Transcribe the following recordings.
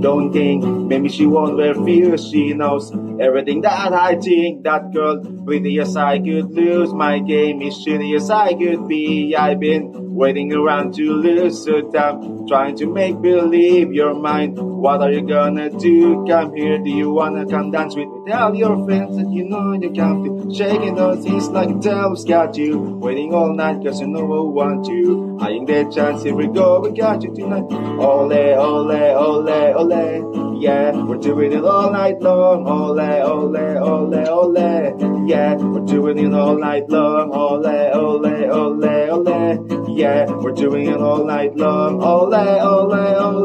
Don't think, maybe she won't wear fears. She knows everything that I think. That girl, pretty as I could lose. My game is as I could be. I've been waiting around to lose the time, trying to make believe you're mine. What are you gonna do? Come here, do you wanna come dance with me? Tell your friends that you know you can't be shaking those things like a devil's got you. Waiting all night cause you know I want you. Eyeing that chance, here we go, we got you tonight. Ole, ole, ole, ole. Yeah, we're doing it all night long. Ole, ole, ole, ole. Yeah, we're doing it all night long. Ole, ole, ole, ole. Yeah, we're doing it all night long. Ole, ole, ole, ole.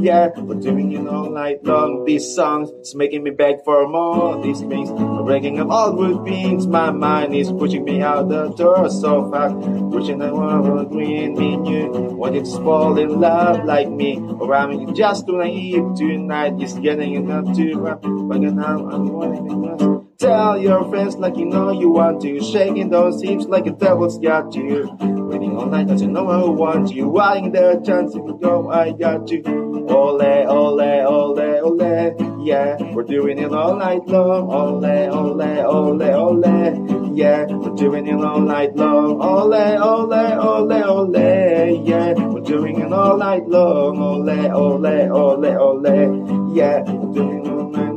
Yeah, we're doing it all night long. These songs is making me beg for more. These things are breaking up all routines. My mind is pushing me out the door so fast. Wishing I were green, me you. Wanted to fall in love like me. Or I'm just too naive tonight. Just getting enough to rap. But now I'm wanting to Tell your friends like you know you want to. Shaking those hips like a devil's got you. Waiting all night you know I want you. Eyeing their chance if you go, I got you. Ole, ole, ole, ole. Yeah, we're doing it all night long. Ole, ole, ole, ole. Yeah, we're doing it all night long. Ole, ole, ole, ole. Yeah, we're doing it all night long. Ole, ole, ole, ole. Yeah, we're doing it all night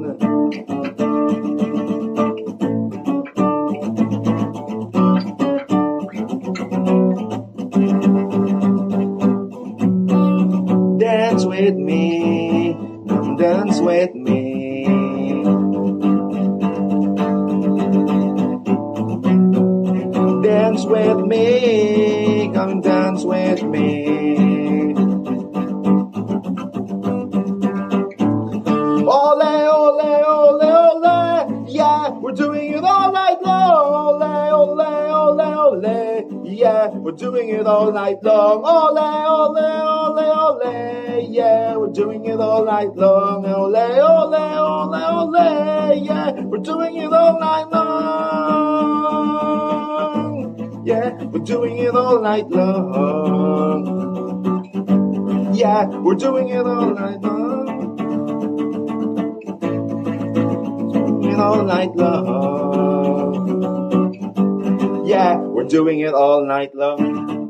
Dance with me, come dance with me. Dance with me, come dance with me. Ole, ole, ole, ole, yeah, we're doing it all night long. Ole, ole, ole, ole, yeah, we're doing it all night long. Ole, ole, ole, ole, yeah, we're doing it all night long. Ole, ole, ole, ole, yeah, we're doing it all night long. Yeah, we're doing it all night long. Yeah, we're doing it all night long. all night long. We're doing it all night long.